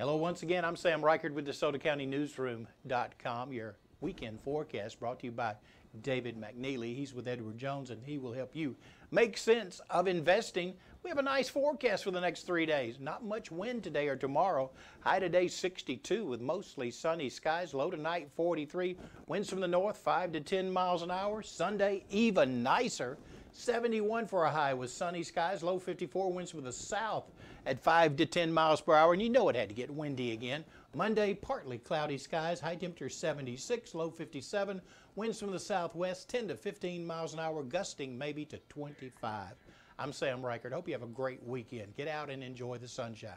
Hello, once again. I'm Sam Rikard with DeSotoCountyNewsroom.com. Your weekend forecast brought to you by David McNeely. He's with Edward Jones, and he will help you make sense of investing. We have a nice forecast for the next three days. Not much wind today or tomorrow. High today 62 with mostly sunny skies. Low tonight 43. Winds from the north 5 to 10 miles an hour. Sunday even nicer. 71 for a high with sunny skies, low 54 winds from the south at 5 to 10 miles per hour, and you know it had to get windy again. Monday, partly cloudy skies, high temperature 76, low 57, winds from the southwest 10 to 15 miles an hour, gusting maybe to 25. I'm Sam Rikard. Hope you have a great weekend. Get out and enjoy the sunshine.